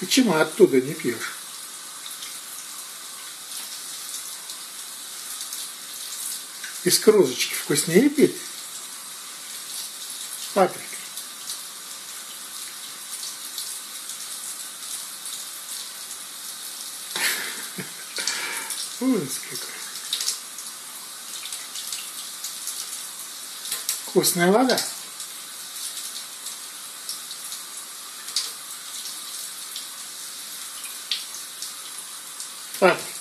Почему оттуда не пьешь? Из кружечки вкуснее пить? Патрик. Ужас какой. Вкусная вода. Huh.